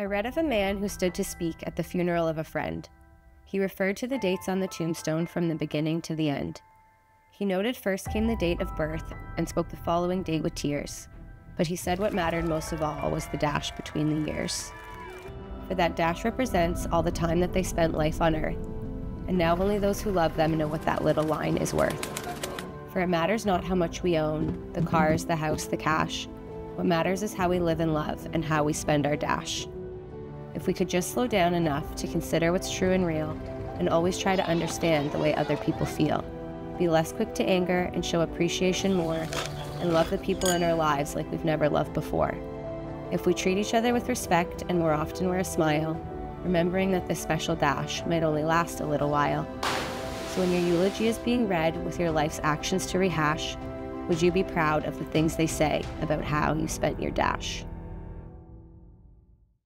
I read of a man who stood to speak at the funeral of a friend. He referred to the dates on the tombstone from the beginning to the end. He noted first came the date of birth and spoke the following date with tears. But he said what mattered most of all was the dash between the years. For that dash represents all the time that they spent life on earth, and now only those who love them know what that little line is worth. For it matters not how much we own the cars, the house, the cash. What matters is how we live and love and how we spend our dash. If we could just slow down enough to consider what's true and real, and always try to understand the way other people feel, be less quick to anger and show appreciation more, and love the people in our lives like we've never loved before. If we treat each other with respect and more often wear a smile, remembering that this special dash might only last a little while. So when your eulogy is being read with your life's actions to rehash, would you be proud of the things they say about how you spent your dash?